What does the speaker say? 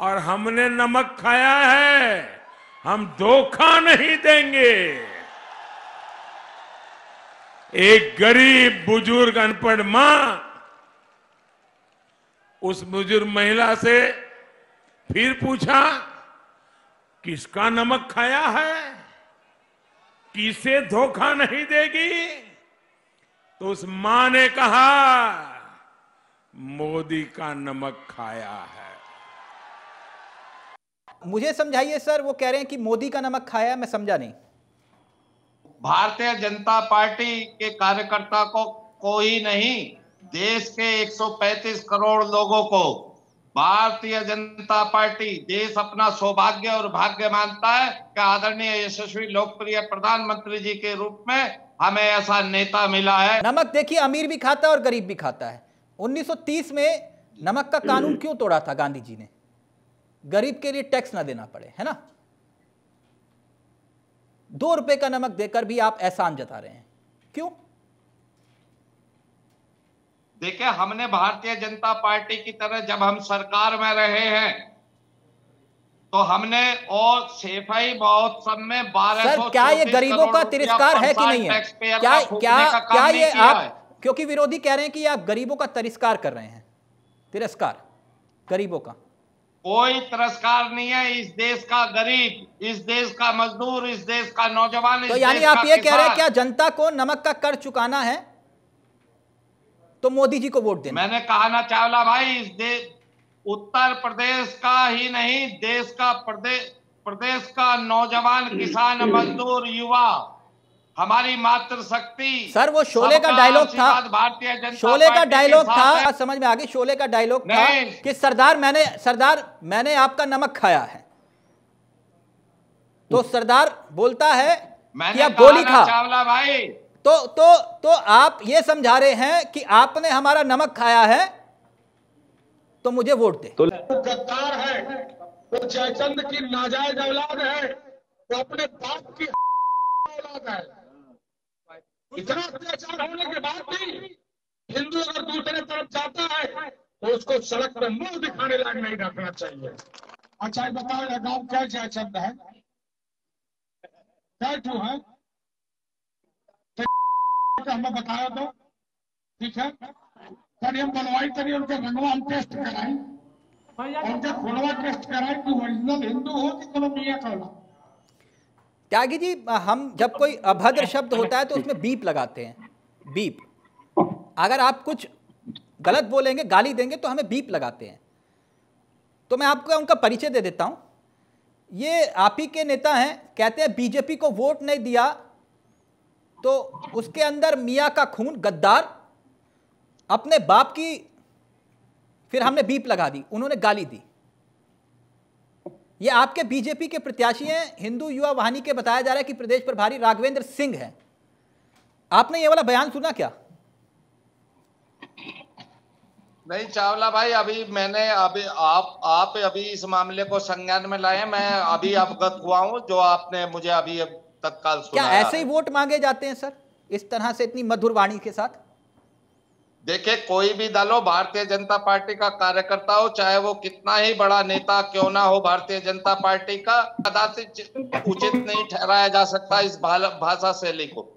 और हमने नमक खाया है, हम धोखा नहीं देंगे। एक गरीब बुज़ुर्ग अनपढ़ माँ, उस बुज़ुर्ग महिला से फिर पूछा, किसका नमक खाया है? किसे धोखा नहीं देगी? तो उस माँ ने कहा, मोदी का नमक खाया है। मुझे समझाइए सर वो कह रहे हैं कि मोदी का नमक खाया मैं समझा नहीं। भारतीय जनता पार्टी के कार्यकर्ता को कोई नहीं देश के 135 करोड़ लोगों को। भारतीय जनता पार्टी देश अपना सौभाग्य और भाग्य मानता है कि आदरणीय यशस्वी लोकप्रिय प्रधानमंत्री जी के रूप में हमें ऐसा नेता मिला है। नमक देखिए अमीर भी खाता है और गरीब भी खाता है। 1930 में नमक का कानून क्यों तोड़ा था गांधी जी ने? गरीब के लिए टैक्स ना देना पड़े है ना? दो रुपए का नमक देकर भी आप एहसान जता रहे हैं। क्यों? देखिए हमने भारतीय जनता पार्टी की तरह जब हम सरकार में रहे हैं तो हमने और सेफाई महोत्सव में बारह सर क्या ये गरीबों का तिरस्कार है कि नहीं है? क्या क्या क्या ये आप क्योंकि विरोधी कह रहे हैं कि आप गरीबों का तिरस्कार कर रहे हैं। तिरस्कार गरीबों का। कोई तिरस्कार नहीं है इस देश का गरीब इस देश का मजदूर इस देश का नौजवान तो यानी आप ये कह रहे हैं क्या जनता को नमक का कर चुकाना है? तो मोदी जी को वोट देना। मैंने कहा ना चावला भाई इस देश उत्तर प्रदेश का ही नहीं देश का प्रदेश प्रदेश का नौजवान किसान मजदूर युवा हमारी मातृशक्ति सर वो शोले का डायलॉग था। भारतीय जनता शोले का डायलॉग था। समझ में आ गई शोले का डायलॉग था कि सरदार मैंने सरदार मैंने आपका नमक खाया है। तो सरदार बोलता है कि आप गोली खा। चावला भाई। तो तो तो आप ये समझा रहे हैं कि आपने हमारा नमक खाया है तो मुझे वोट दे। तो गद्दार है वो जयचंद की नाजायज औलाद है वो अपने बाप की औलाद है। इतना अत्याचार होने के बाद भी हिंदू अगर दूसरे तरफ़ जाता है तो उसको सड़क पर मुँह दिखाने लायक नहीं रखना चाहिए। अच्छा ये बताओ ये गाँव क्या जयचंद है? क्या ठू है? हमें बताया तो? ठीक है? कभी हम बनवाई करिए उनके रंगवा हम टेस्ट कराई उनके खुलवा टेस्ट कराए कि ओरिजिनल हिंदू हो कि कोनो मियाँ कौला त्यागी जी, हम जब कोई अभद्र शब्द होता है तो उसमें बीप लगाते हैं। बीप। अगर आप कुछ गलत बोलेंगे, गाली देंगे तो हमें बीप लगाते हैं। तो मैं आपको उनका परिचय दे देता हूँ। ये आप ही के नेता हैं, कहते हैं बीजेपी को वोट नहीं दिया तो उसके अंदर मियाँ का खून, गद्दार, अपने बाप की, फिर हमने बीप लगा दी, उन्होंने गाली दी। ये आपके बीजेपी के प्रत्याशी हैं। हिंदू युवा वाहिनी के बताया जा रहा है कि प्रदेश प्रभारी राघवेंद्र सिंह हैं। आपने ये वाला बयान सुना क्या? नहीं चावला भाई अभी मैंने अभी आप आप अभी इस मामले को संज्ञान में लाए मैं अभी अवगत हुआ हूँ जो आपने मुझे अभी तत्काल क्या ऐसे ही। वोट मांगे जाते हैं सर? इस तरह से इतनी मधुर वाणी के साथ? देखिए, कोई भी दल हो, भारतीय जनता पार्टी का कार्यकर्ता हो, चाहे वो कितना ही बड़ा नेता क्यों ना हो, भारतीय जनता पार्टी का कदाचित उचित नहीं ठहराया जा सकता इस भाषा शैली को।